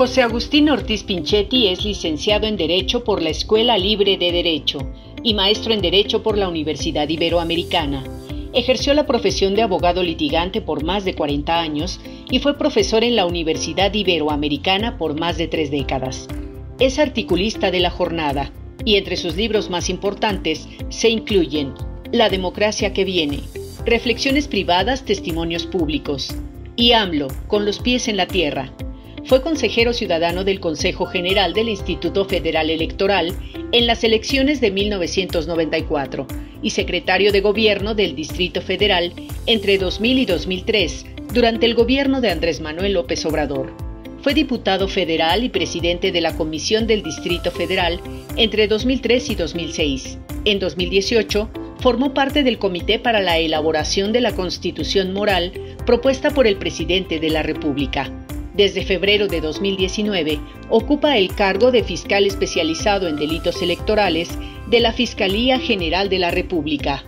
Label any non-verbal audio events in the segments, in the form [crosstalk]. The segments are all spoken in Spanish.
José Agustín Ortiz Pinchetti es licenciado en Derecho por la Escuela Libre de Derecho y maestro en Derecho por la Universidad Iberoamericana. Ejerció la profesión de abogado litigante por más de 40 años y fue profesor en la Universidad Iberoamericana por más de tres décadas. Es articulista de la jornada y entre sus libros más importantes se incluyen La democracia que viene, Reflexiones privadas, testimonios públicos y AMLO, con los pies en la tierra, fue consejero ciudadano del Consejo General del Instituto Federal Electoral en las elecciones de 1994 y secretario de Gobierno del Distrito Federal entre 2000 y 2003 durante el gobierno de Andrés Manuel López Obrador. Fue diputado federal y presidente de la Comisión del Distrito Federal entre 2003 y 2006. En 2018, formó parte del Comité para la elaboración de la Constitución Moral propuesta por el presidente de la República. Desde febrero de 2019 ocupa el cargo de fiscal especializado en delitos electorales de la Fiscalía General de la República.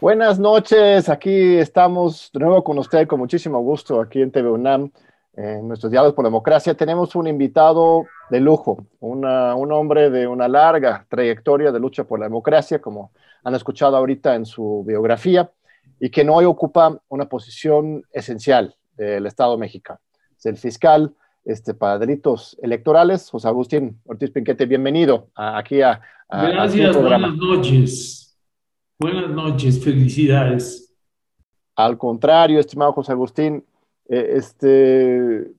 Buenas noches, aquí estamos de nuevo con usted con muchísimo gusto aquí en TV UNAM, en nuestros diálogos por democracia. Tenemos un invitado de lujo, un hombre de una larga trayectoria de lucha por la democracia, como han escuchado ahorita en su biografía, y que hoy ocupa una posición esencial del Estado mexicano el fiscal este, para delitos electorales, José Agustín Ortiz Pinquete. Bienvenido aquí a, a Gracias, buenas noches. Buenas noches, felicidades. Al contrario, estimado José Agustín, eh, este,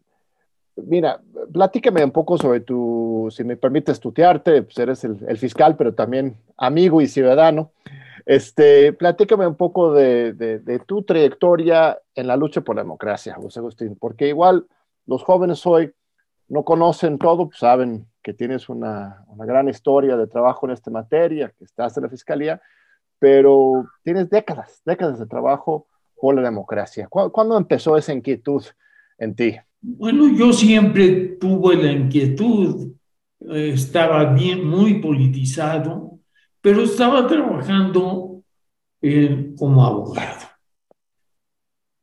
mira, platícame un poco sobre tu, si me permites tutearte, pues eres el, fiscal, pero también amigo y ciudadano. Este, platícame un poco de, de, tu trayectoria en la lucha por la democracia, José Agustín, porque igual los jóvenes hoy no conocen todo, pues saben que tienes una, gran historia de trabajo en esta materia, que estás en la fiscalía, pero tienes décadas, décadas de trabajo por la democracia. ¿Cuándo empezó esa inquietud en ti? Bueno, yo siempre tuve la inquietud, estaba bien, muy politizado, pero estaba trabajando eh, como abogado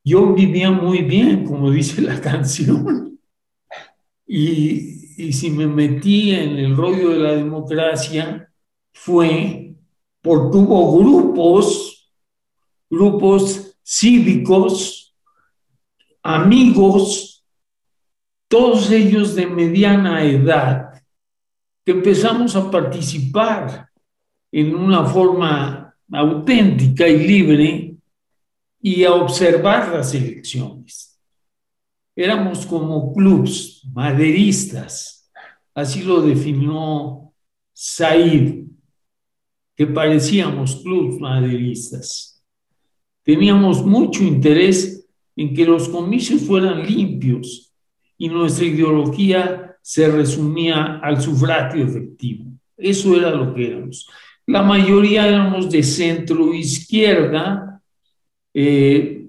yo vivía muy bien, como dice la [laughs] canción. Y, si me metí en el rollo de la democracia, fue por tuvo grupos, grupos cívicos, amigos, todos ellos de mediana edad, que empezamos a participar en una forma auténtica y libre y a observar las elecciones. Éramos como clubs maderistas, así lo definió Said, que parecíamos clubs maderistas. Teníamos mucho interés en que los comicios fueran limpios y nuestra ideología se resumía al sufragio efectivo. Eso era lo que éramos. La mayoría éramos de centro izquierda, eh,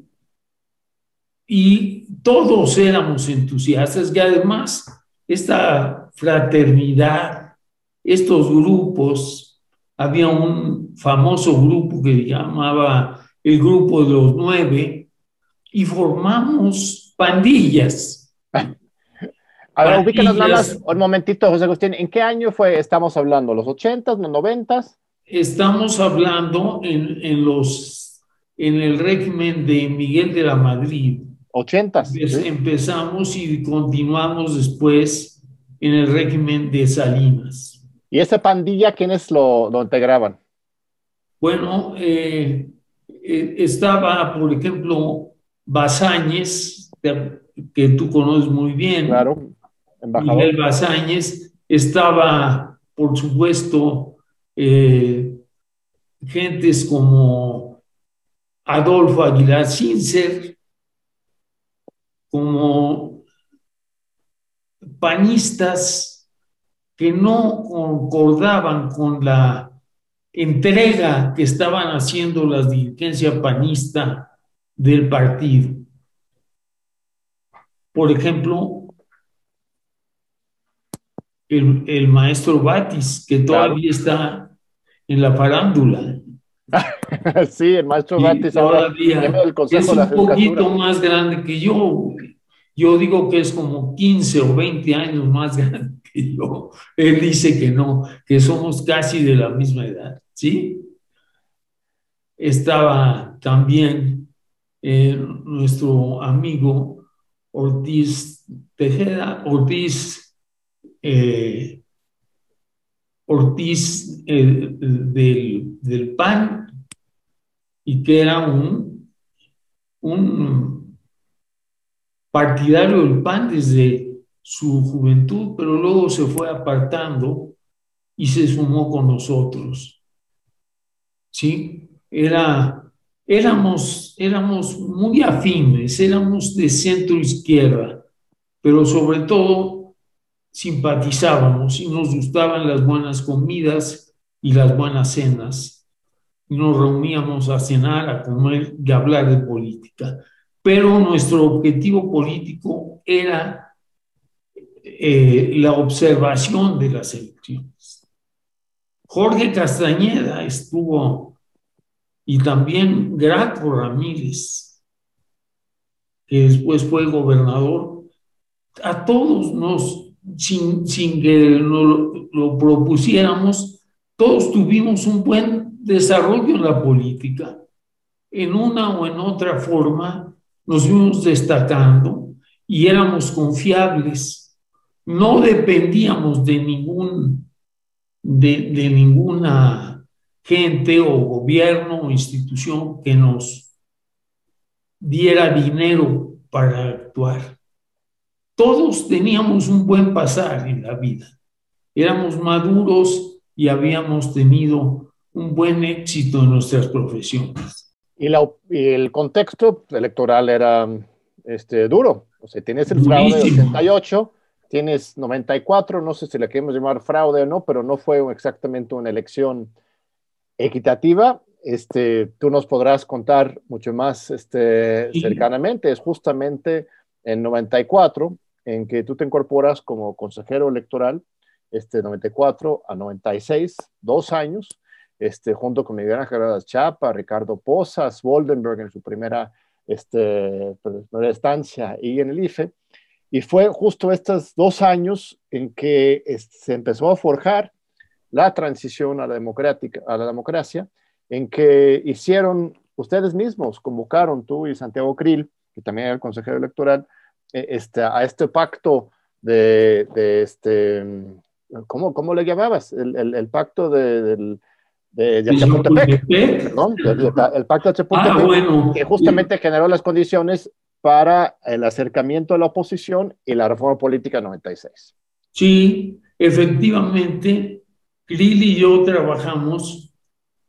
y todos éramos entusiastas y además esta fraternidad, estos grupos, había un famoso grupo que llamaba el grupo de los nueve y formamos pandillas. [laughs] A ver, ubícanos nada más un momentito, José Agustín. ¿En qué año fue, estamos hablando? ¿Los ochentas, los noventas? Estamos hablando en, en los en el régimen de Miguel de la Madrid. 80. Empezamos y continuamos después en el régimen de Salinas. ¿Y esa pandilla quiénes lo, lo integraban? Bueno, eh, eh, estaba, por ejemplo, Basáñez, que tú conoces muy bien. Claro, embajador. Miguel Basáñez. Estaba, por supuesto, eh, gentes como Adolfo Aguilar Sincer como panistas que no concordaban con la entrega que estaban haciendo las dirigencias panista del partido. Por ejemplo, el, maestro Batis, que todavía está en la farándula. [laughs] sí, el maestro Batis ahora es un poquito más grande que yo. Yo digo que es como 15 o 20 años más [laughs] grande que yo. Él dice que no, que somos casi de la misma edad, ¿sí? Estaba también eh, nuestro amigo Ortiz Tejeda, Ortiz, eh, Ortiz eh, del, del, PAN, y que era un, un partidario del PAN desde su juventud, pero luego se fue apartando y se sumó con nosotros. ¿Sí? Era, éramos, éramos muy afines, éramos de centro izquierda, pero sobre todo simpatizábamos y nos gustaban las buenas comidas y las buenas cenas. Nos reuníamos a cenar, a comer y a hablar de política pero nuestro objetivo político era eh, la observación de las elecciones. Jorge Castañeda estuvo y también Graco Ramírez, que después fue gobernador, a todos nos, sin, sin que lo, lo propusiéramos, todos tuvimos un buen desarrollo en la política. En una o en otra forma, nos fuimos destacando y éramos confiables. No dependíamos de ningún, de, de ninguna gente o gobierno o institución que nos diera dinero para actuar. Todos teníamos un buen pasar en la vida. Éramos maduros y habíamos tenido un buen éxito en nuestras profesiones. Y, el contexto electoral era este, duro. O sea, tienes el fraude de 88, tienes 94, no sé si le queremos llamar fraude o no, pero no fue exactamente una elección equitativa. Este, tú nos podrás contar mucho más este, cercanamente. Es justamente en 94 en que tú te incorporas como consejero electoral, este 94 a 96, dos años, este, junto con Miguel Ángel Chapa, Ricardo Posas, Woldenberg en su primera, este, primera estancia y en el IFE. Y fue justo estos dos años en que se empezó a forjar la transición a la, democrática, a la democracia, en que hicieron ustedes mismos, convocaron tú y Santiago Krill, que también el consejero electoral, e, este, a este pacto de, este, ¿cómo, ¿cómo, le llamabas? El pacto de, del de, Chapultepec, el, pacto de Chapultepec, ah, que justamente generó las condiciones para el acercamiento a la oposición y la reforma política 96. Sí, efectivamente, Krill y yo trabajamos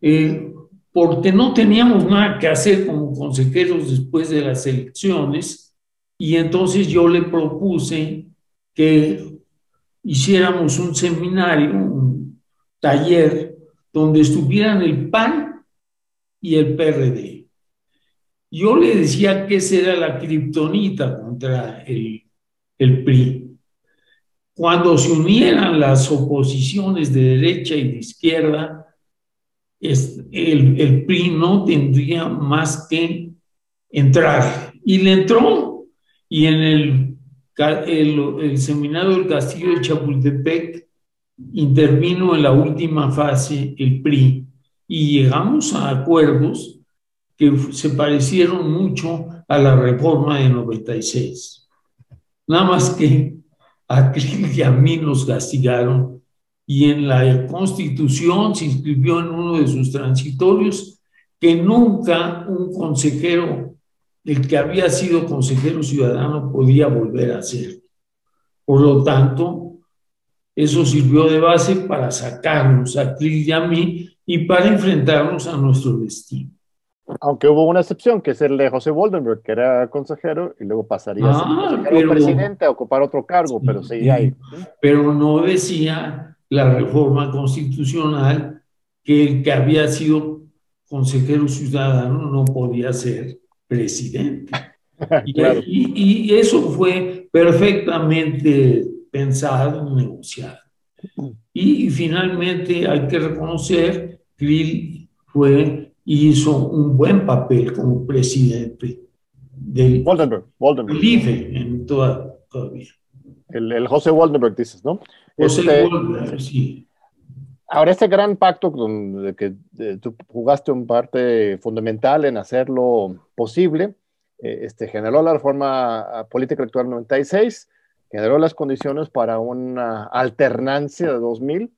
eh, porque no teníamos nada que hacer como consejeros después de las elecciones y entonces yo le propuse que hiciéramos un seminario, un taller donde estuvieran el PAN y el PRD. Yo le decía que esa era la kriptonita contra el, PRI. Cuando se unieran las oposiciones de derecha y de izquierda, el, PRI no tendría más que entrar. Y le entró. Y en el seminario del Castillo de Chapultepec intervino en la última fase el PRI y llegamos a acuerdos que se parecieron mucho a la reforma de 96. Nada más que a y a mí nos castigaron y en la Constitución se inscribió en uno de sus transitorios que nunca un consejero, el que había sido consejero ciudadano, podía volver a ser. Por lo tanto, eso sirvió de base para sacarnos a Cris y a mí y para enfrentarnos a nuestro destino. Aunque hubo una excepción, que es el de José Woldenberg, que era consejero y luego pasaría a ser ah, presidente a ocupar otro cargo, pero seguía ahí. Pero no decía la reforma constitucional que el que había sido consejero ciudadano no podía ser presidente. [laughs] y, y, eso fue perfectamente pensado, negociado. Y finalmente hay que reconocer que él fue hizo un buen papel como presidente del, Waldenberg, IFE en todavía. El, el José Waldenberg, dices, ¿no? José este, sí. Ahora, este gran pacto donde que tú jugaste un parte fundamental en hacerlo posible, eh, este, generó la reforma política actual 96, generó las condiciones para una alternancia de 2000.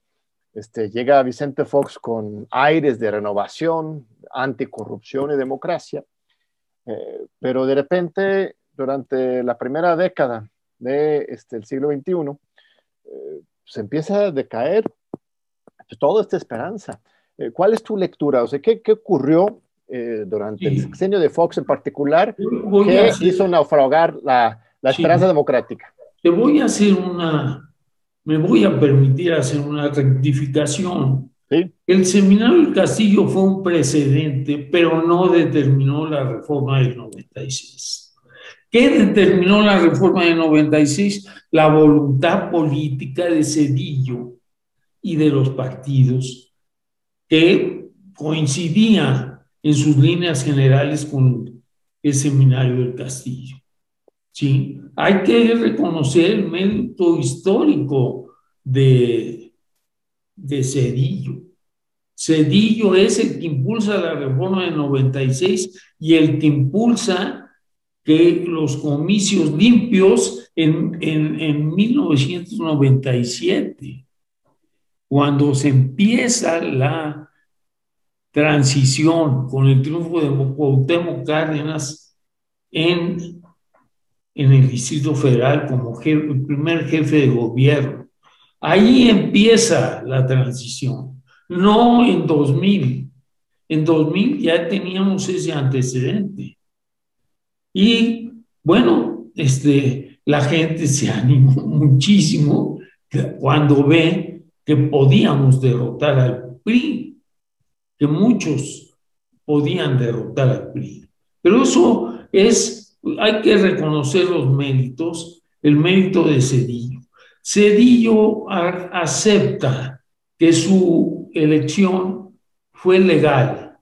Este, llega Vicente Fox con aires de renovación, anticorrupción y democracia, eh, pero de repente, durante la primera década del de, este, siglo XXI, eh, se empieza a decaer toda esta esperanza. Eh, ¿Cuál es tu lectura? O sea, ¿qué, qué ocurrió eh, durante el sexenio de Fox en particular que hizo naufragar la, la esperanza democrática? Te voy a hacer una, me voy a permitir hacer una rectificación. El seminario del Castillo fue un precedente, pero no determinó la reforma del 96. ¿Qué determinó la reforma del 96? La voluntad política de Cedillo y de los partidos que coincidían en sus líneas generales con el seminario del Castillo. ¿sí? Hay que reconocer el mérito histórico de, Cedillo. Cedillo es el que impulsa la reforma del 96 y el que impulsa que los comicios limpios en, en, en 1997 cuando se empieza la transición con el triunfo de Cuauhtémoc Cárdenas en, en el Distrito Federal como el primer jefe de gobierno. Ahí empieza la transición, no en 2000. En 2000 ya teníamos ese antecedente. Y bueno, este, la gente se [laughs] animó muchísimo cuando ve que podíamos derrotar al PRI, que muchos podían derrotar al PRI. Pero eso es, hay que reconocer los méritos, el mérito de Cedillo. Cedillo acepta que su elección fue legal,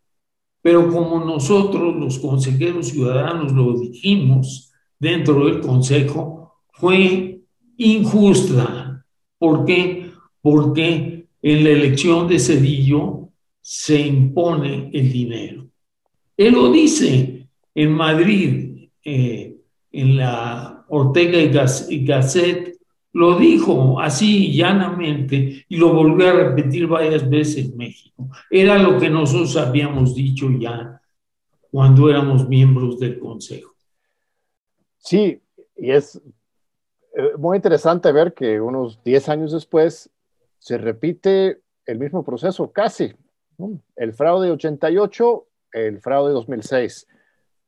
pero como nosotros los consejeros ciudadanos lo dijimos dentro del Consejo, fue injusta. ¿Por qué? porque en la elección de Cedillo se impone el dinero. Él lo dice en Madrid, eh, en la Ortega y Gasset, lo dijo así llanamente y lo volvió a repetir varias veces en México. Era lo que nosotros habíamos dicho ya cuando éramos miembros del Consejo. Sí, y es eh, muy interesante ver que unos 10 años después se repite el mismo proceso, casi. El fraude 88, el fraude 2006.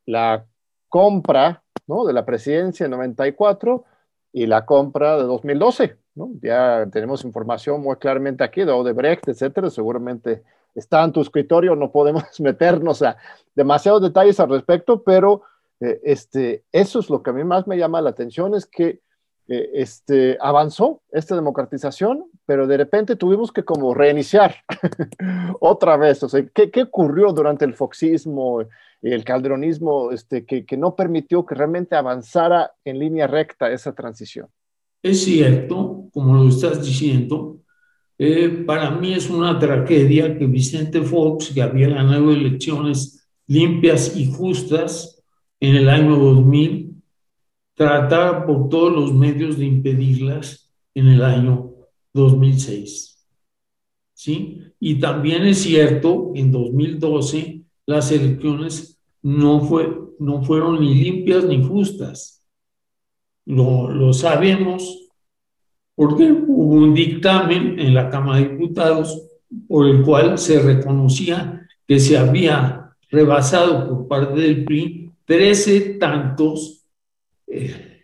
La compra ¿no? de la presidencia en 94 y la compra de 2012. ¿no? Ya tenemos información muy claramente aquí de Odebrecht, etcétera. Seguramente está en tu escritorio, no podemos [laughs] meternos a demasiados detalles al respecto, pero eh, este, eso es lo que a mí más me llama la atención, es que eh, este, avanzó esta democratización, pero de repente tuvimos que como reiniciar [laughs] otra vez. O sea, ¿qué, ¿qué, ocurrió durante el foxismo y el calderonismo este, que, que, no permitió que realmente avanzara en línea recta esa transición? Es cierto, como lo estás diciendo, eh, para mí es una tragedia que Vicente Fox, que había ganado elecciones limpias y justas en el año 2000, trataba por todos los medios de impedirlas en el año 2006. ¿Sí? Y también es cierto, en 2012 las elecciones no, fue, no fueron ni limpias ni justas. Lo, lo sabemos porque hubo un dictamen en la Cámara de Diputados por el cual se reconocía que se había rebasado por parte del PRI 13 tantos eh,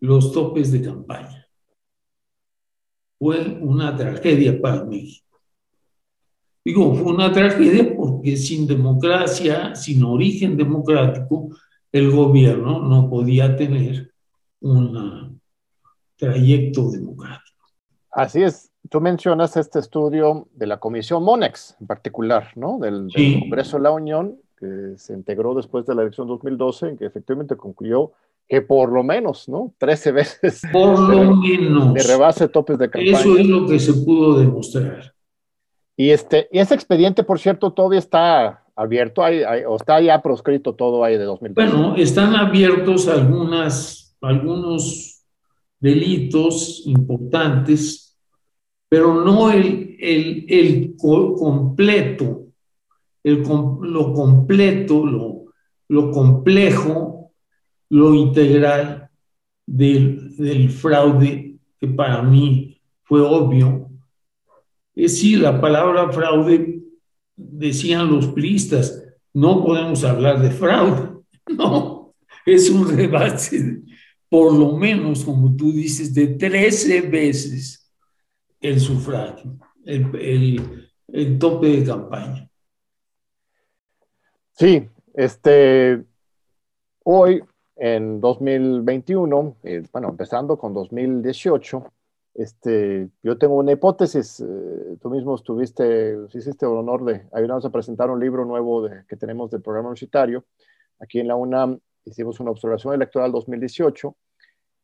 los topes de campaña. Fue una tragedia para México. Digo, fue una tragedia porque sin democracia, sin origen democrático, el gobierno no podía tener un trayecto democrático. Así es. Tú mencionas este estudio de la Comisión Monex en particular, ¿no? Del, del Congreso de la Unión, que se integró después de la elección 2012, en que efectivamente concluyó que por lo menos, ¿no? 13 [laughs] veces. Por lo menos. De rebase topes de campaña. Eso es lo que se pudo demostrar. Y, este, y ese expediente, por cierto, todavía está abierto, hay, o está ya proscrito todo ahí de 2020. Bueno, están abiertos algunas, algunos delitos importantes, pero no el, el, el completo, el, lo completo, lo, lo complejo, lo integral del, fraude que para mí fue obvio. Es decir, la palabra fraude decían los priistas, no podemos hablar de fraude. [laughs] No, es un rebate, por lo menos, como tú dices, de 13 veces el sufragio, el, el, tope de campaña. Sí, este, hoy en 2021, eh, bueno, empezando con 2018, este, yo tengo una hipótesis, eh, tú mismo estuviste, hiciste el honor de ayudarnos a presentar un libro nuevo de, que tenemos del programa universitario. Aquí en la UNAM hicimos una observación electoral 2018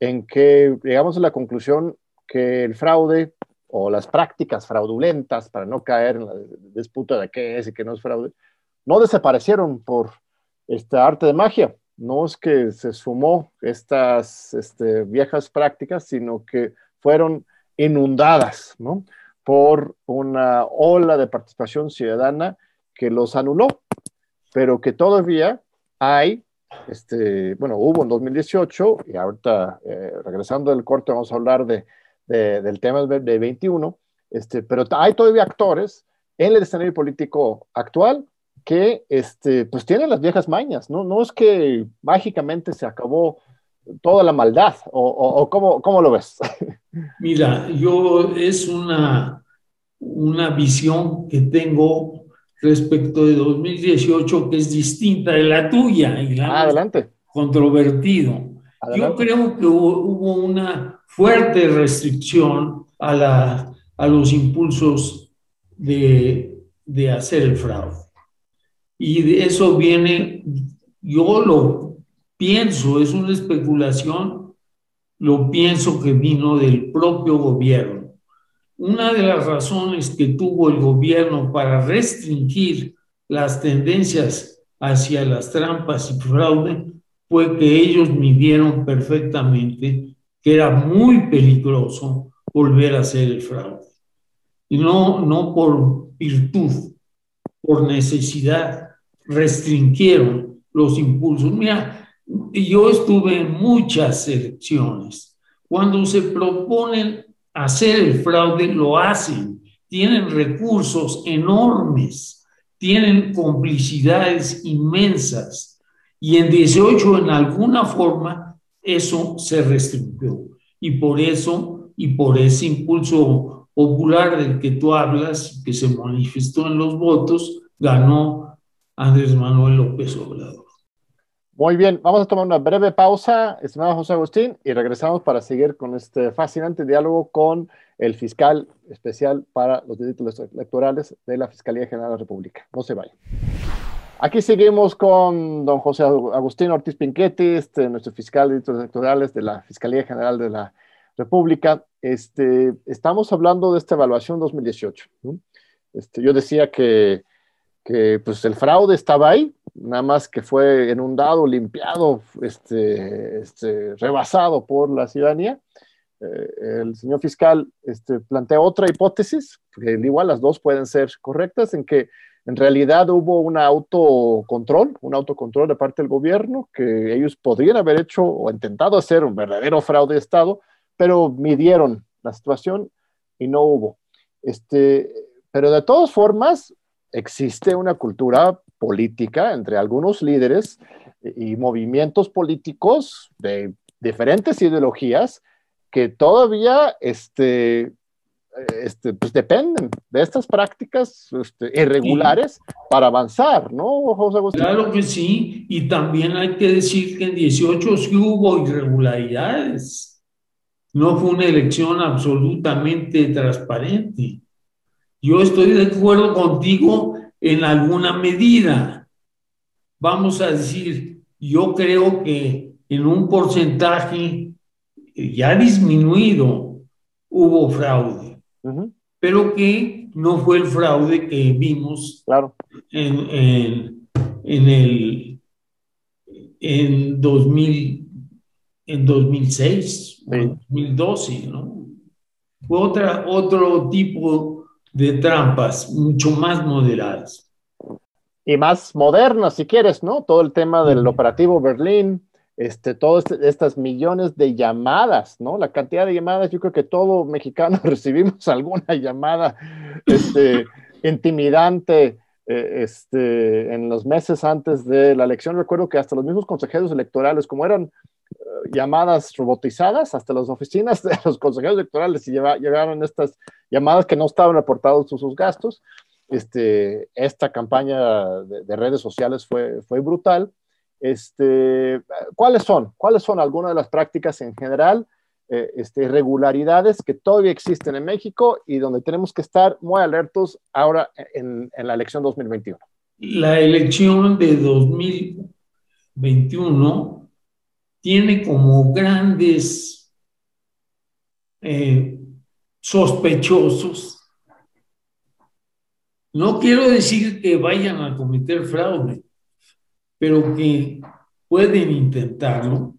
en que llegamos a la conclusión que el fraude o las prácticas fraudulentas, para no caer en la disputa de qué es y qué no es fraude, no desaparecieron por esta arte de magia. No es que se sumó estas este, viejas prácticas, sino que fueron inundadas por una ola de participación ciudadana que los anuló, pero que todavía hay, este, bueno, hubo en 2018 y ahorita eh, regresando del corte vamos a hablar de, del tema de 21, este, pero hay todavía actores en el escenario político actual que este, pues tienen las viejas mañas, ¿no? No es que mágicamente se acabó toda la maldad, o, o, ¿cómo, lo ves? [laughs] Mira, yo es una, una visión que tengo respecto de 2018 que es distinta de la tuya. Y la Adelante. Controvertido. Yo creo que hubo, una fuerte restricción a, la, a los impulsos de, de hacer el fraude. Y de eso viene, yo lo pienso, es una especulación, lo pienso que vino del propio gobierno. Una de las razones que tuvo el gobierno para restringir las tendencias hacia las trampas y fraude fue que ellos midieron perfectamente que era muy peligroso volver a hacer el fraude. Y no, no por virtud, por necesidad, restringieron los impulsos. Mira, yo estuve en muchas elecciones. Cuando se proponen hacer el fraude, lo hacen. Tienen recursos enormes, tienen complicidades inmensas. Y en 18, en alguna forma, eso se restringió. Y por eso, y por ese impulso popular del que tú hablas, que se manifestó en los votos, ganó Andrés Manuel López Obrador. Muy bien, vamos a tomar una breve pausa, estimado José Agustín, y regresamos para seguir con este fascinante diálogo con el fiscal especial para los delitos electorales de la Fiscalía General de la República. No se vayan. Aquí seguimos con don José Agustín Ortiz Pinquetti, este, nuestro fiscal de delitos electorales de la Fiscalía General de la República. Este, estamos hablando de esta evaluación 2018. Este, yo decía que, que pues, el fraude estaba ahí, nada más que fue inundado, limpiado, este, este, rebasado por la ciudadanía. Eh, el señor fiscal este, plantea otra hipótesis, que igual las dos pueden ser correctas, en que en realidad hubo un autocontrol, un autocontrol de parte del gobierno, que ellos podrían haber hecho o intentado hacer un verdadero fraude de Estado, pero midieron la situación y no hubo. Este, pero de todas formas, existe una cultura política entre algunos líderes y movimientos políticos de diferentes ideologías que todavía este, este, pues dependen de estas prácticas este, irregulares para avanzar, ¿no, José Agustín? Claro que sí, y también hay que decir que en 18 sí hubo irregularidades. No fue una elección absolutamente transparente. Yo estoy de acuerdo contigo en alguna medida. Vamos a decir, yo creo que en un porcentaje ya disminuido hubo fraude, pero que no fue el fraude que vimos claro. en, en, el en 2000 en 2006 o 2012, ¿no? Fue otra, otro tipo de trampas, mucho más moderadas. Y más modernas, si quieres, ¿no? Todo el tema del operativo Berlín, este, todas este, estas millones de llamadas, ¿no? La cantidad de llamadas, yo creo que todo mexicano [laughs] recibimos alguna llamada este, [laughs] intimidante eh, este, en los meses antes de la elección. Recuerdo que hasta los mismos consejeros electorales, como eran llamadas robotizadas, hasta las oficinas de los consejeros electorales llegaron estas llamadas que no estaban reportados sus gastos. Este, esta campaña de, de redes sociales fue, fue brutal este, ¿Cuáles son? ¿Cuáles son algunas de las prácticas en general, eh, este, irregularidades que todavía existen en México y donde tenemos que estar muy alertos ahora en, la elección 2021? La elección de 2021 tiene como grandes eh, sospechosos. No quiero decir que vayan a cometer fraude, pero que pueden intentarlo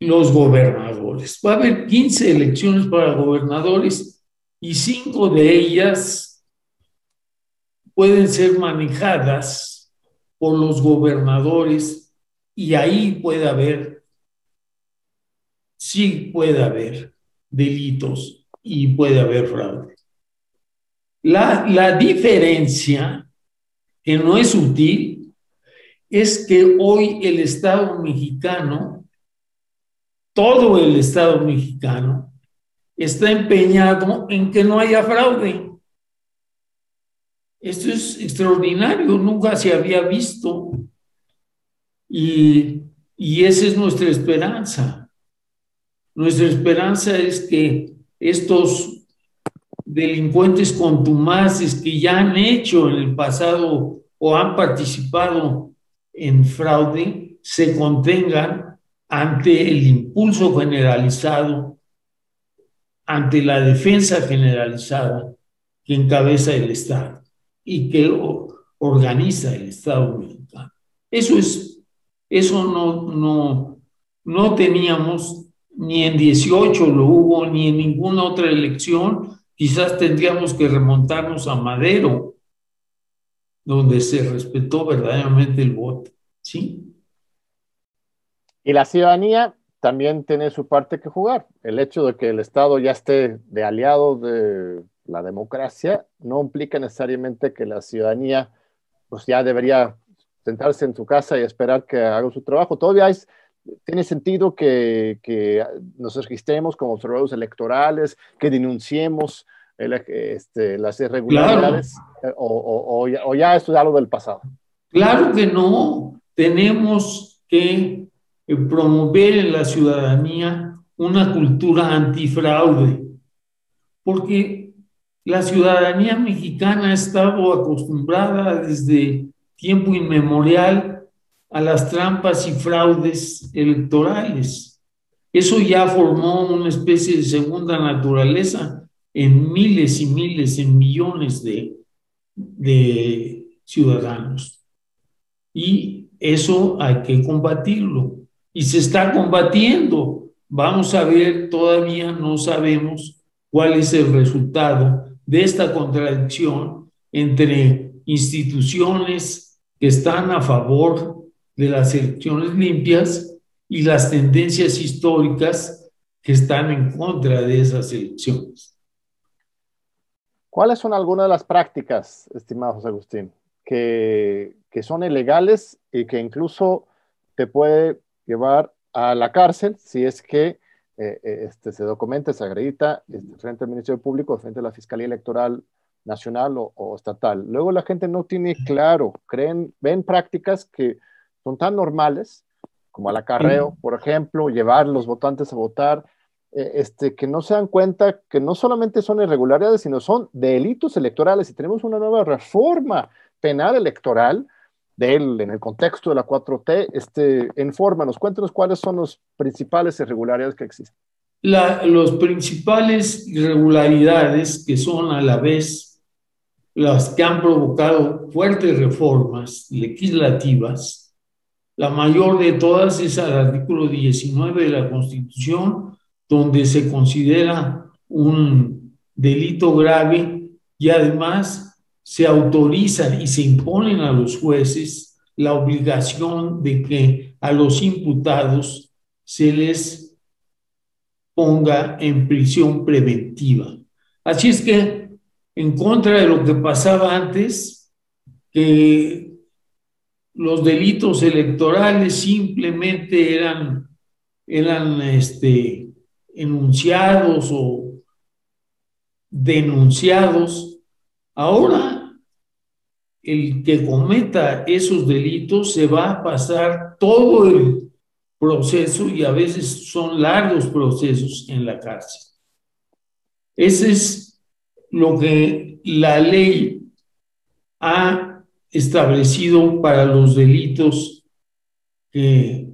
los gobernadores. Va a haber 15 elecciones para gobernadores y cinco de ellas pueden ser manejadas por los gobernadores y ahí puede haber, sí puede haber delitos y puede haber fraude. La, la diferencia, que no es sutil, es que hoy el Estado mexicano, todo el Estado mexicano, está empeñado en que no haya fraude. Esto es extraordinario, nunca se había visto. Y, y esa es nuestra esperanza. Nuestra esperanza es que estos delincuentes contumaces que ya han hecho en el pasado o han participado en fraude se contengan ante el impulso generalizado, ante la defensa generalizada que encabeza el Estado y que organiza el Estado mexicano. Eso es, eso no, no, no teníamos ni en 18 lo hubo, ni en ninguna otra elección. Quizás tendríamos que remontarnos a Madero, donde se respetó verdaderamente el voto. ¿Sí? Y la ciudadanía también tiene su parte que jugar. El hecho de que el Estado ya esté de aliado de la democracia no implica necesariamente que la ciudadanía pues ya debería sentarse en su casa y esperar que haga su trabajo. Todavía tiene sentido que, que, nos registremos como observadores electorales, que denunciemos este, las irregularidades eh, o, o, ya, esto es algo del pasado? Claro que no. Tenemos que eh, promover en la ciudadanía una cultura antifraude, porque la ciudadanía mexicana ha estado acostumbrada desde tiempo inmemorial a las trampas y fraudes electorales. Eso ya formó una especie de segunda naturaleza en miles y miles, en millones de, ciudadanos. Y eso hay que combatirlo. Y se está combatiendo. Vamos a ver, todavía no sabemos cuál es el resultado de esta contradicción entre instituciones que están a favor de las elecciones limpias y las tendencias históricas que están en contra de esas elecciones. ¿Cuáles son algunas de las prácticas, estimado José Agustín, que, son ilegales y que incluso te puede llevar a la cárcel si es que eh, eh, este, se documenta, se acredita este, frente al Ministerio Público, frente a la Fiscalía Electoral Nacional o, estatal. Luego la gente no tiene claro, creen, ven prácticas que son tan normales como el acarreo, por ejemplo, llevar los votantes a votar, eh, este, que no se dan cuenta que no solamente son irregularidades, sino son delitos electorales. Y tenemos una nueva reforma penal electoral en el contexto de la 4T, este, infórmanos, cuéntanos cuáles son las principales irregularidades que existen. La, los principales irregularidades que son a la vez las que han provocado fuertes reformas legislativas, la mayor de todas es al artículo 19 de la Constitución, donde se considera un delito grave y además se autorizan y se imponen a los jueces la obligación de que a los imputados se les ponga en prisión preventiva. Así es que, en contra de lo que pasaba antes, que los delitos electorales simplemente eran, eran este, enunciados o denunciados, ahora el que cometa esos delitos se va a pasar todo el proceso y a veces son largos procesos en la cárcel. Ese es lo que la ley ha establecido para los delitos que,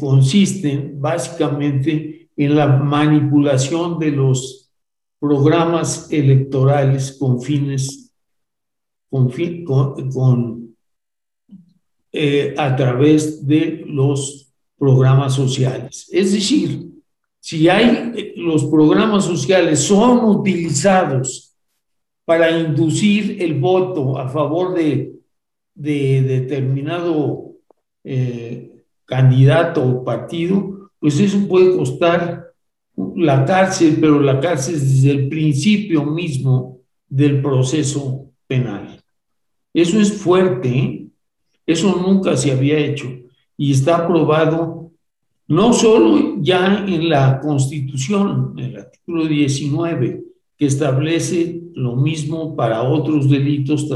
consisten básicamente en la manipulación de los programas electorales con fines con, con, eh, a través de los programas sociales. Es decir, si hay eh, los programas sociales son utilizados para inducir el voto a favor de, de determinado eh, candidato o partido, pues eso puede costar la cárcel, pero la cárcel desde el principio mismo del proceso penal. Eso es fuerte, ¿eh? eso nunca se había hecho y está aprobado no solo ya en la Constitución, en el artículo 19, que establece lo mismo para otros delitos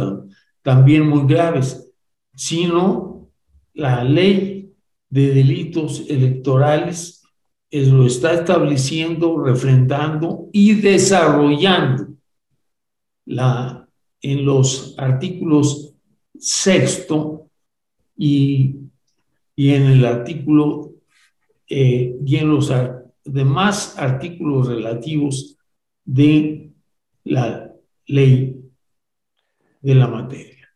también muy graves, sino la ley de delitos electorales lo está estableciendo, refrendando y desarrollando la en los artículos sexto y, y en el artículo eh, y en los demás artículos relativos de la ley de la materia.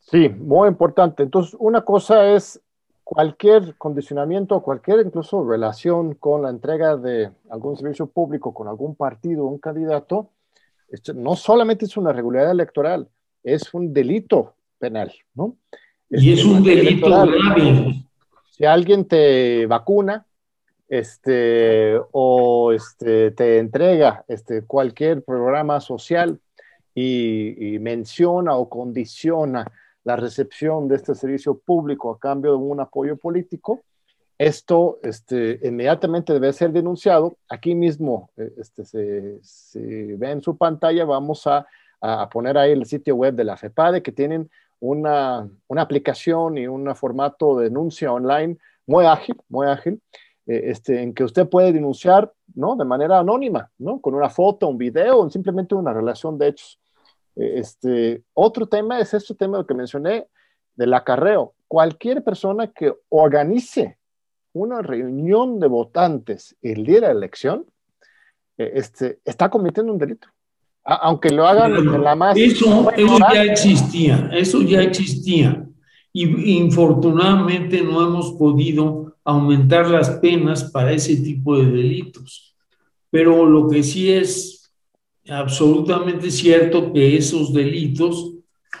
Sí, muy importante. Entonces, una cosa es cualquier condicionamiento, cualquier incluso relación con la entrega de algún servicio público con algún partido un candidato, esto no solamente es una regularidad electoral, es un delito penal, ¿no? y es un delito grave. Si alguien te vacuna, este, o este, te entrega este, cualquier programa social y, menciona o condiciona la recepción de este servicio público a cambio de un apoyo político, esto este, inmediatamente debe ser denunciado. Aquí mismo eh, este, se, ve en su pantalla, vamos a, poner ahí el sitio web de la FEPADE que tienen una, aplicación y un formato de denuncia online muy ágil, muy ágil, eh, este, en que usted puede denunciar ¿no? de manera anónima, ¿no? con una foto, un video simplemente una relación de hechos. Eh, este, otro tema es este tema que mencioné del acarreo. Cualquier persona que organice una reunión de votantes el día de la elección, eh, este, está cometiendo un delito. Aunque lo hagan en la más... Eso, eso ya existía, eso ya existía. Y infortunadamente no hemos podido aumentar las penas para ese tipo de delitos. Pero lo que sí es absolutamente cierto que esos delitos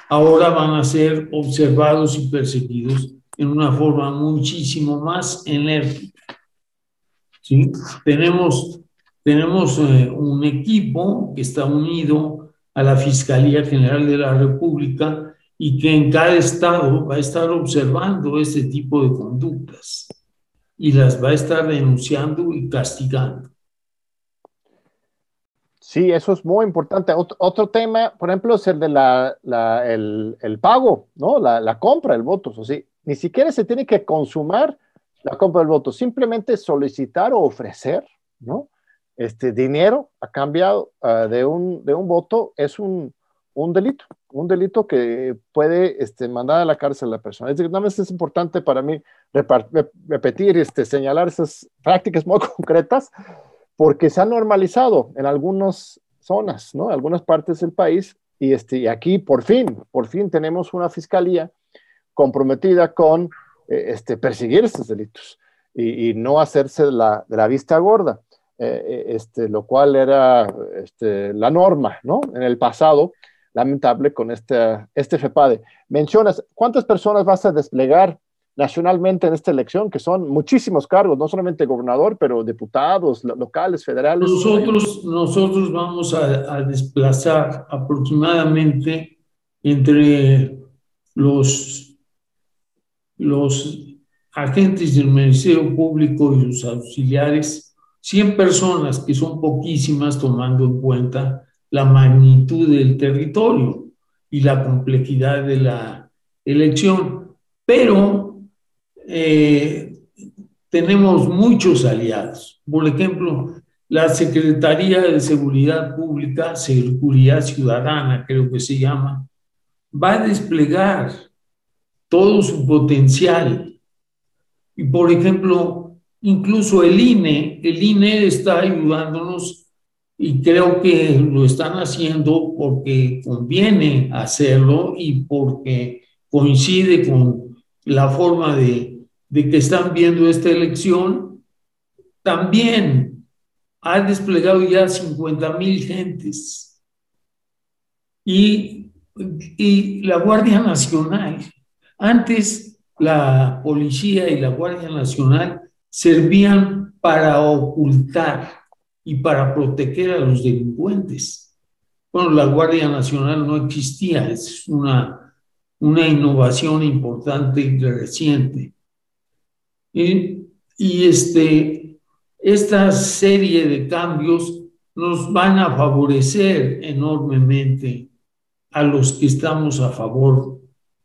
ahora van a ser observados y perseguidos en una forma muchísimo más enérgica. ¿sí? Tenemos, tenemos eh, un equipo que está unido a la Fiscalía General de la República y que en cada estado va a estar observando este tipo de conductas y las va a estar denunciando y castigando. Sí, eso es muy importante. Otro, tema, por ejemplo, es el de la, el, el, pago, ¿no? La, la compra del voto. O ni siquiera se tiene que consumar la compra del voto, simplemente solicitar o ofrecer, ¿no? Este dinero a cambio ah, de, un, de un voto es un, un delito, un delito que puede este, mandar a la cárcel a la persona. Es decir, una vez es importante para mí repetir, este, señalar esas prácticas muy [laughs] concretas, porque se ha normalizado en algunas zonas, ¿no? En algunas partes del país, y, este, y aquí por fin, por fin tenemos una fiscalía comprometida con eh, este, perseguir estos delitos y, no hacerse la, de la vista gorda, eh, eh, este, lo cual era este, la norma, ¿no? En el pasado, lamentable con este, este FEPADE. Mencionas, ¿cuántas personas vas a desplegar nacionalmente en esta elección? Que son muchísimos cargos, no solamente gobernador, pero diputados locales, federales. Nosotros, nosotros vamos a, desplazar aproximadamente entre los, los agentes del Ministerio Público y sus auxiliares, 100 personas, que son poquísimas tomando en cuenta la magnitud del territorio y la complejidad de la elección. Pero eh, tenemos muchos aliados. Por ejemplo, la Secretaría de Seguridad Pública, Seguridad Ciudadana, creo que se llama, va a desplegar todo su potencial. Y por ejemplo, incluso el INE, el INE está ayudándonos y creo que lo están haciendo porque conviene hacerlo y porque coincide con la forma de, de que están viendo esta elección. También ha desplegado ya 50 mil gentes. Y, y la Guardia Nacional, antes la policía y la Guardia Nacional servían para ocultar y para proteger a los delincuentes. Bueno, la Guardia Nacional no existía, es una, una innovación importante y reciente. Y, este, esta serie de cambios nos van a favorecer enormemente a los que estamos a favor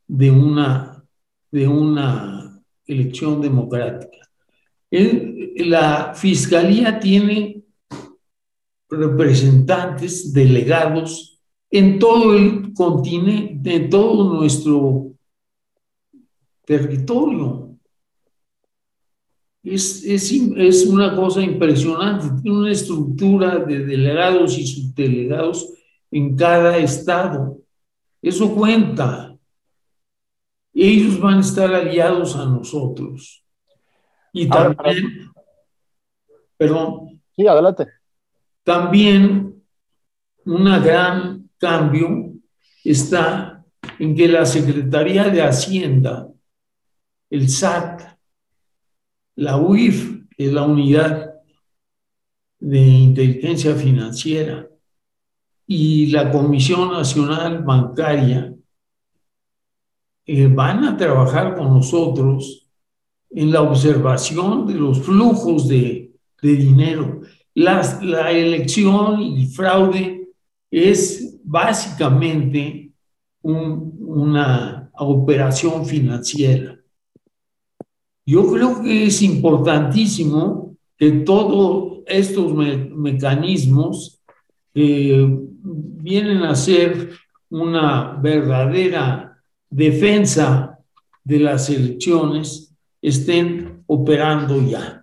de una, de una elección democrática. La Fiscalía tiene representantes, delegados en todo el continente, en todo nuestro territorio. Es, es, es, una cosa impresionante, tiene una estructura de delegados y subdelegados en cada estado. Eso cuenta. Ellos van a estar aliados a nosotros. Y también, perdón. Sí, adelante. También un gran cambio está en que la Secretaría de Hacienda, el SAT, la UIF, que es la Unidad de Inteligencia Financiera, y la Comisión Nacional Bancaria eh, van a trabajar con nosotros en la observación de los flujos de, de dinero la elección y fraude es básicamente una operación financiera. Yo creo que es importantísimo que todos estos mecanismos vienen a ser una verdadera defensa de las elecciones estén operando ya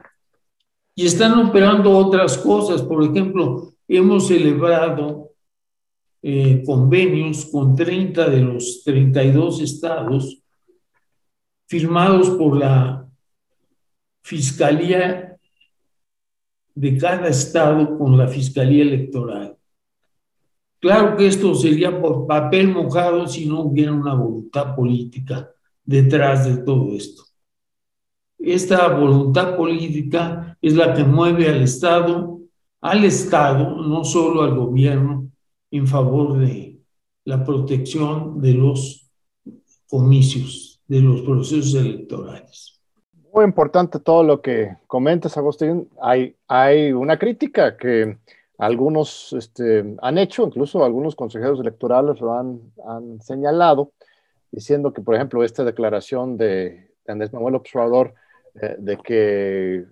y están operando otras cosas. Por ejemplo, hemos celebrado eh, convenios con 30 de los 32 estados firmados por la Fiscalía de cada estado con la Fiscalía Electoral. Claro que esto sería por papel mojado si no hubiera una voluntad política detrás de todo esto. Esta voluntad política es la que mueve al Estado, al Estado, no solo al gobierno, en favor de la protección de los comicios, de los procesos electorales. Muy importante todo lo que comentas, Agustín. Hay, hay una crítica que algunos este, han hecho, incluso algunos consejeros electorales lo han, han señalado, diciendo que, por ejemplo, esta declaración de Andrés Manuel Observador de que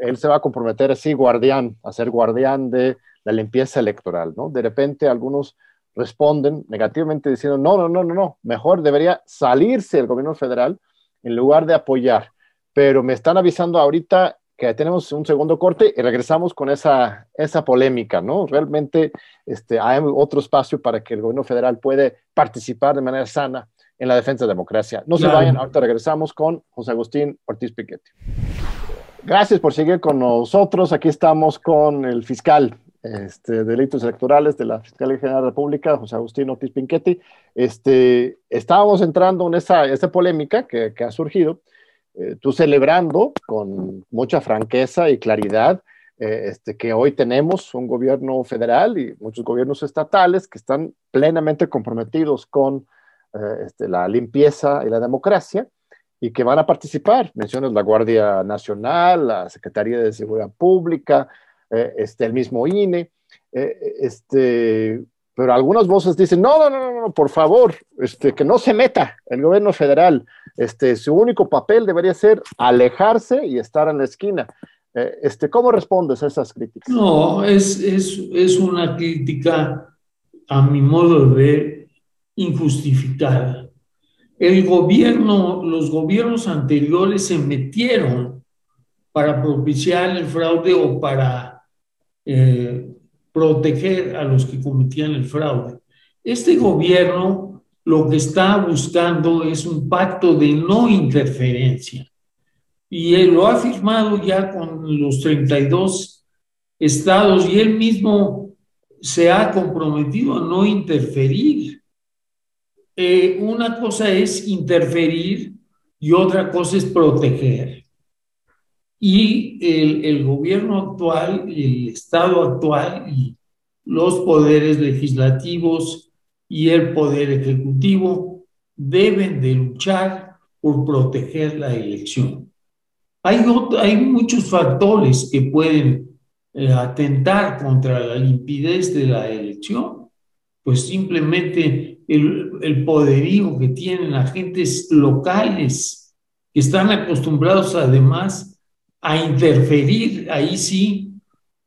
él se va a comprometer así, guardián, a ser guardián de la limpieza electoral, ¿no? De repente algunos responden negativamente diciendo, no, no, no, no, no, mejor debería salirse el gobierno federal en lugar de apoyar. Pero me están avisando ahorita que tenemos un segundo corte y regresamos con esa, esa polémica, ¿no? Realmente este, hay otro espacio para que el gobierno federal puede participar de manera sana en la defensa de la democracia. No se vayan, ahorita regresamos con José Agustín Ortiz Piquetti. Gracias por seguir con nosotros. Aquí estamos con el fiscal este, de delitos electorales de la Fiscalía General de la República, José Agustín Ortiz Pinchetti. Este, estábamos entrando en esa, esa polémica que, que ha surgido eh, tú celebrando con mucha franqueza y claridad eh, este, que hoy tenemos un gobierno federal y muchos gobiernos estatales que están plenamente comprometidos con eh, este, la limpieza y la democracia y que van a participar. Mencionas la Guardia Nacional, la Secretaría de Seguridad Pública, este, el mismo INE. este, pero algunas voces dicen, no, no, no, no, por favor, este, que no se meta el gobierno federal. Este, su único papel debería ser alejarse y estar en la esquina. Eh, este, ¿Cómo respondes a esas críticas? No, es, es, es una crítica, a mi modo de ver, injustificada. El gobierno, los gobiernos anteriores se metieron para propiciar el fraude o para eh, proteger a los que cometían el fraude. Este gobierno lo que está buscando es un pacto de no interferencia y él lo ha firmado ya con los 32 estados y él mismo se ha comprometido a no interferir. Eh, una cosa es interferir y otra cosa es proteger. Y el, gobierno actual, el Estado actual y los poderes legislativos y el poder ejecutivo deben de luchar por proteger la elección. Hay, hay muchos factores que pueden eh, atentar contra la limpidez de la elección, pues simplemente el, poderío que tienen agentes locales que están acostumbrados además a interferir ahí sí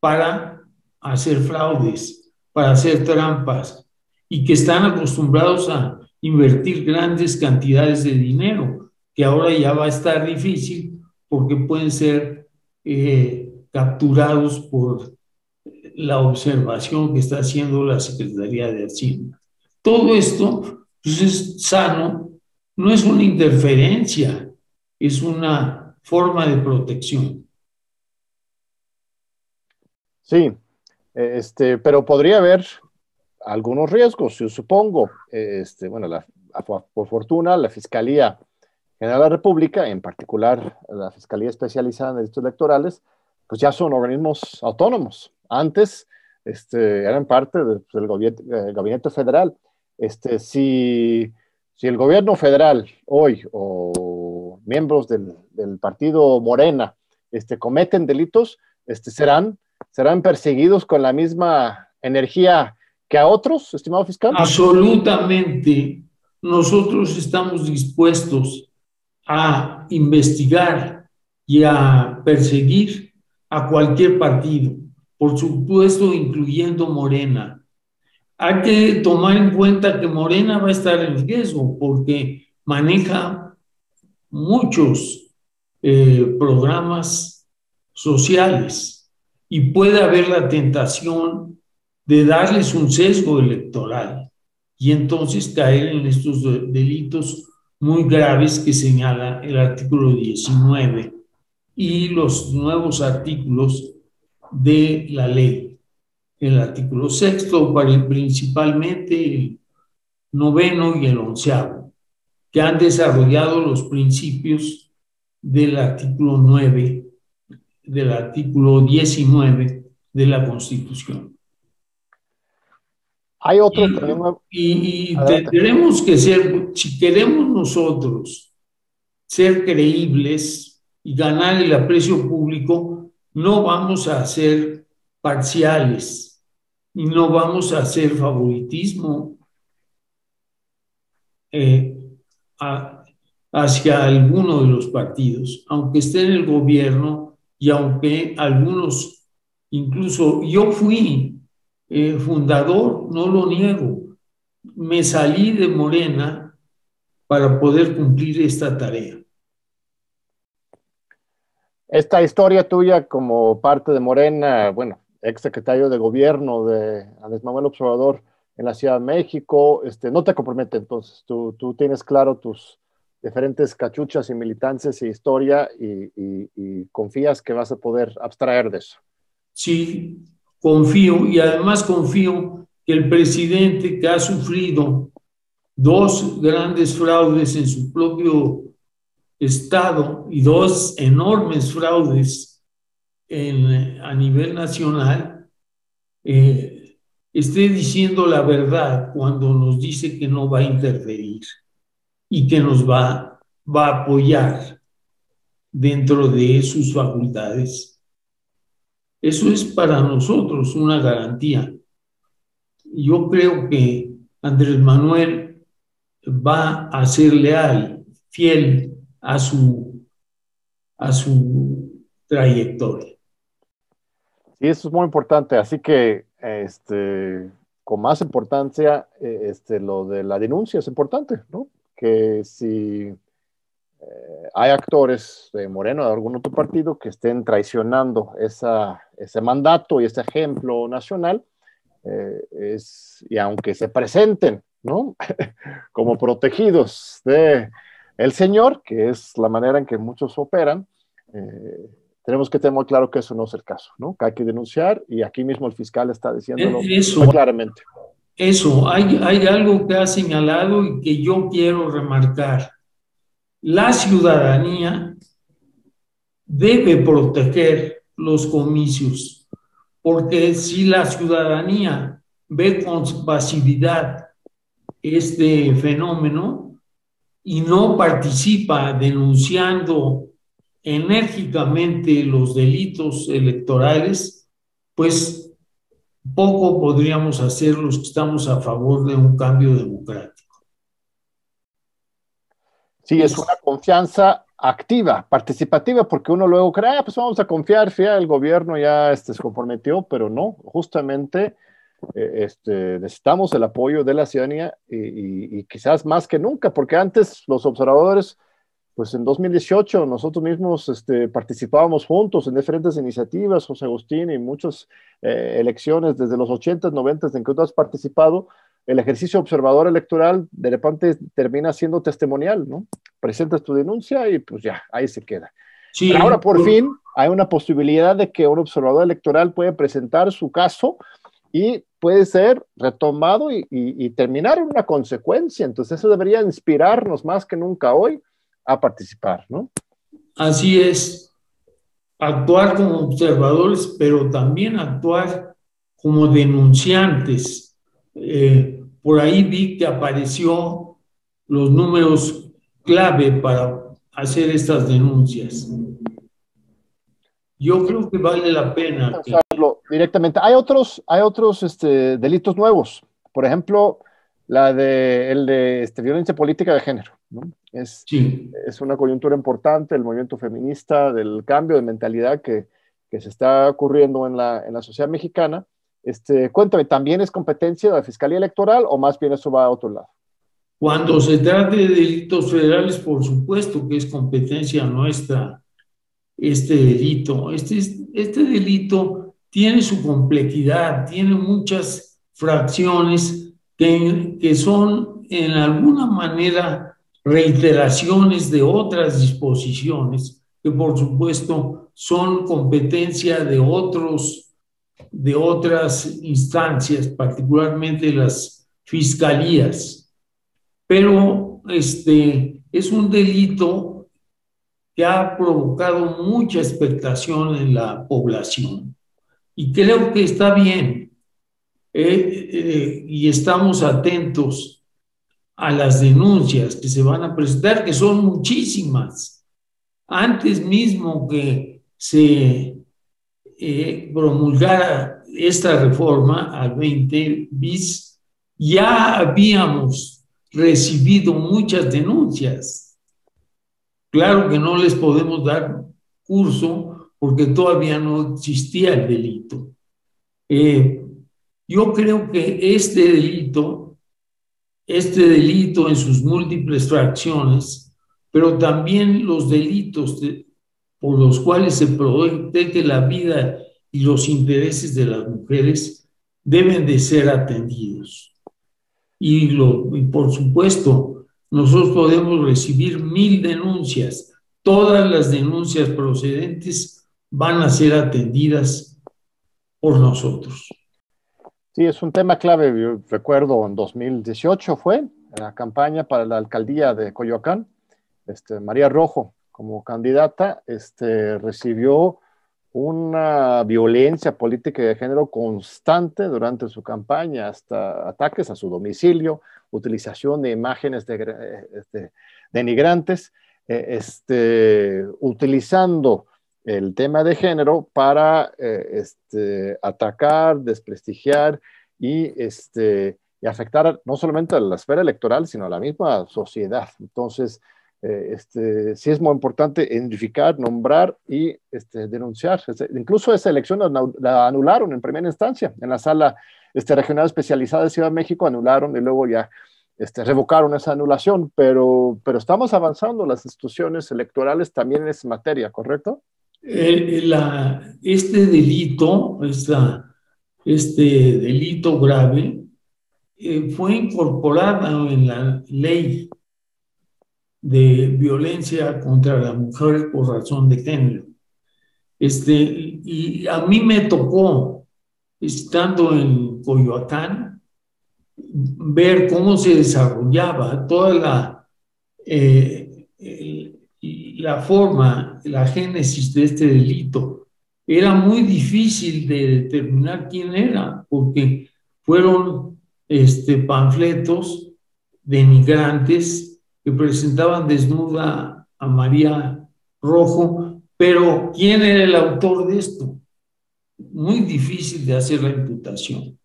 para hacer fraudes, para hacer trampas y que están acostumbrados a invertir grandes cantidades de dinero, que ahora ya va a estar difícil porque pueden ser eh, capturados por la observación que está haciendo la Secretaría de Hacienda. Todo esto pues, es sano, no es una interferencia, es una forma de protección. Sí, este, pero podría haber algunos riesgos, yo supongo. Este, bueno, por fortuna, la Fiscalía General de la República, en particular la Fiscalía Especializada en Delitos Electorales, pues ya son organismos autónomos. Antes este, eran parte del, gabinete federal. Este, si, si el gobierno federal hoy o miembros del, partido Morena este, cometen delitos, este, serán, serán perseguidos con la misma energía que a otros, estimado fiscal? Absolutamente. Nosotros estamos dispuestos a investigar y a perseguir a cualquier partido, por supuesto incluyendo Morena. Hay que tomar en cuenta que Morena va a estar en riesgo porque maneja muchos eh, programas sociales y puede haber la tentación de darles un sesgo electoral y entonces caer en estos delitos muy graves que señala el artículo 19 y los nuevos artículos de la ley. El artículo sexto, principalmente el noveno y el onceavo, que han desarrollado los principios del artículo 9, del artículo 19 de la Constitución. Hay otro y, y, tenemos que ser, si queremos nosotros ser creíbles y ganar el aprecio público, no vamos a ser parciales y no vamos a hacer favoritismo. Eh, hacia alguno de los partidos, aunque esté en el gobierno y aunque algunos, incluso yo fui eh, fundador, no lo niego, me salí de Morena para poder cumplir esta tarea. Esta historia tuya como parte de Morena, bueno, ex secretario de gobierno de Andrés Manuel Observador en la Ciudad de México, este, no te compromete entonces, tú, tú tienes claro tus diferentes cachuchas y militancias y historia y, y confías que vas a poder abstraer de eso. Sí, confío y además confío que el presidente que ha sufrido dos grandes fraudes en su propio estado y dos enormes fraudes a nivel nacional, eh, esté diciendo la verdad cuando nos dice que no va a interferir y que nos va, va a apoyar dentro de sus facultades. Eso es para nosotros una garantía. Yo creo que Andrés Manuel va a ser leal, fiel a su, a su trayectoria. Sí, eso es muy importante. Así que, este, con más importancia, eh, este, lo de la denuncia es importante, ¿no? Que si eh, hay actores de Moreno, de algún otro partido, que estén traicionando esa, ese mandato y ese ejemplo nacional, eh, es, y aunque se presenten, ¿no? [laughs] Como protegidos de el Señor, que es la manera en que muchos operan, eh, tenemos que tener muy claro que eso no es el caso, ¿no? Que hay que denunciar y aquí mismo el fiscal está diciéndolo muy claramente. Eso, hay, hay algo que ha señalado y que yo quiero remarcar. La ciudadanía debe proteger los comicios, porque si la ciudadanía ve con pasividad este fenómeno y no participa denunciando enérgicamente los delitos electorales, pues poco podríamos hacer los que estamos a favor de un cambio democrático. Sí, es una confianza activa, participativa, porque uno luego cree, ah, pues vamos a confiar, fíjate, el gobierno ya este, se comprometió, pero no, justamente eh, este, necesitamos el apoyo de la ciudadanía y, quizás más que nunca, porque antes los observadores, pues en 2018 nosotros mismos este, participábamos juntos en diferentes iniciativas, José Agustín y muchas eh, elecciones desde los 80, 90 en que tú has participado, el ejercicio observador electoral de repente termina siendo testimonial, ¿no? Presentas tu denuncia y pues ya, ahí se queda. Sí, Pero ahora por fin hay una posibilidad de que un observador electoral puede presentar su caso y puede ser retomado y, y, y, terminar en una consecuencia. Entonces eso debería inspirarnos más que nunca hoy a participar, ¿no? Así es, actuar como observadores, pero también actuar como denunciantes eh, por ahí vi que apareció los números clave para hacer estas denuncias. Yo creo que vale la pena. Directamente. Hay otros, hay otros este, delitos nuevos. Por ejemplo, la de, el de este, violencia política de género. Es, es una coyuntura importante, el movimiento feminista, del cambio de mentalidad que, que se está ocurriendo en la, en la sociedad mexicana este, cuéntame, ¿también es competencia de la Fiscalía Electoral o más bien eso va a otro lado? Cuando se trate de delitos federales, por supuesto que es competencia nuestra este delito. Este, este delito tiene su complejidad, tiene muchas fracciones que, que son en alguna manera reiteraciones de otras disposiciones que por supuesto son competencia de otros de otras instancias, particularmente las fiscalías. Pero este, es un delito que ha provocado mucha expectación en la población. Y creo que está bien. Eh, eh, y estamos atentos a las denuncias que se van a presentar, que son muchísimas. Antes mismo que se eh, promulgara esta reforma al 20 bis, ya habíamos recibido muchas denuncias. Claro que no les podemos dar curso porque todavía no existía el delito. Eh, yo creo que este delito este delito en sus múltiples fracciones, pero también los delitos por los cuales se protege la vida y los intereses de las mujeres deben de ser atendidos. Y, por supuesto, nosotros podemos recibir mil denuncias. Todas las denuncias procedentes van a ser atendidas por nosotros. Sí, es un tema clave. Recuerdo en 2018 fue la campaña para la alcaldía de Coyoacán. Este, María Rojo, como candidata, este, recibió una violencia política de género constante durante su campaña, hasta ataques a su domicilio, utilización de imágenes de, este, denigrantes, eh, utilizando el tema de género para eh, este, atacar, desprestigiar y, este, y afectar no solamente a la esfera electoral, sino a la misma sociedad. Entonces, eh, este, sí es muy importante identificar, nombrar y este, denunciar. Incluso esa elección la, anularon en primera instancia. En la sala este, regional especializada de Ciudad de México anularon y luego ya este, revocaron esa anulación, pero, pero estamos avanzando las instituciones electorales también en esa materia, ¿correcto? Este delito, este delito grave, eh, fue incorporado en la ley de violencia contra la mujer por razón de género. Este, y a mí me tocó, estando en Coyoacán, ver cómo se desarrollaba toda la, eh, la forma, la génesis de este delito. Era muy difícil de determinar quién era, porque fueron este, panfletos denigrantes que presentaban desnuda a María Rojo, pero ¿quién era el autor de esto? Muy difícil de hacer la imputación.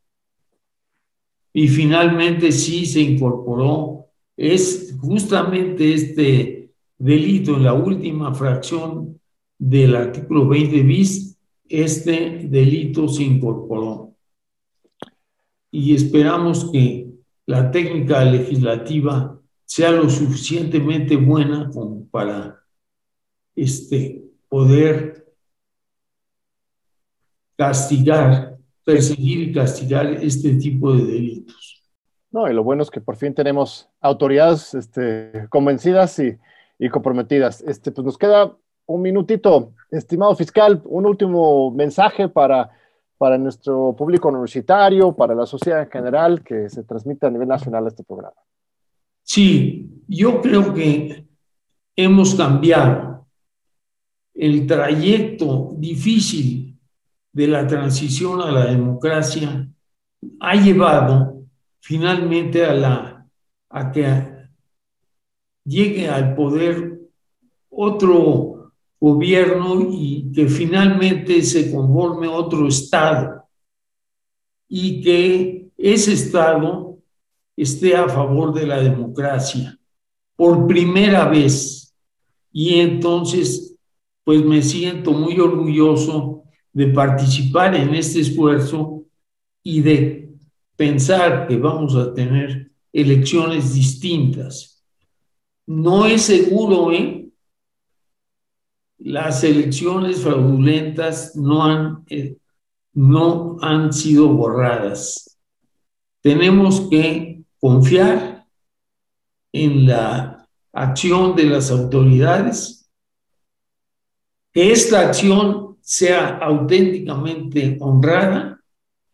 Y finalmente sí se incorporó, es justamente este delito en la última fracción del artículo 20 bis, este delito se incorporó. Y esperamos que la técnica legislativa sea lo suficientemente buena como para este, poder castigar, perseguir y castigar este tipo de delitos. No, y lo bueno es que por fin tenemos autoridades este, convencidas y y comprometidas. Este, pues nos queda un minutito, estimado fiscal, un último mensaje para, para nuestro público universitario, para la sociedad en general, que se transmite a nivel nacional este programa. Sí, yo creo que hemos cambiado el trayecto difícil de la transición a la democracia ha llevado finalmente a la a que llegue al poder otro gobierno y que finalmente se conforme otro Estado y que ese Estado esté a favor de la democracia por primera vez. Y entonces, pues me siento muy orgulloso de participar en este esfuerzo y de pensar que vamos a tener elecciones distintas no es seguro, ¿eh? Las elecciones fraudulentas no han, eh, no han sido borradas. Tenemos que confiar en la acción de las autoridades, que esta acción sea auténticamente honrada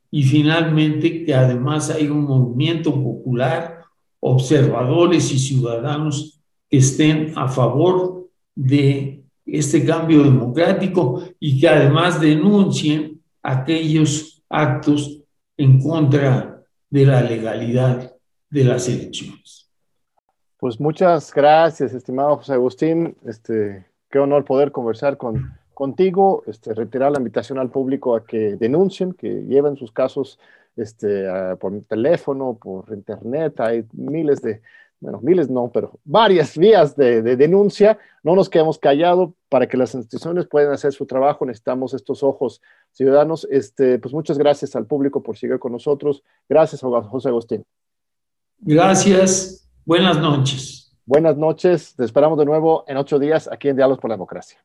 y finalmente que además haya un movimiento popular, observadores y ciudadanos estén a favor de este cambio democrático y que además denuncien aquellos actos en contra de la legalidad de las elecciones. Pues muchas gracias, estimado José Agustín. Este, qué honor poder conversar con, contigo, este, retirar la invitación al público a que denuncien, que lleven sus casos este, por teléfono, por internet. Hay miles de, bueno, miles no, pero varias vías de, denuncia. No nos quedemos callados para que las instituciones puedan hacer su trabajo. Necesitamos estos ojos ciudadanos. Este, pues muchas gracias al público por seguir con nosotros. Gracias, José Agustín. Gracias. Buenas noches. Buenas noches. Te esperamos de nuevo en ocho días aquí en Diálogos por la Democracia.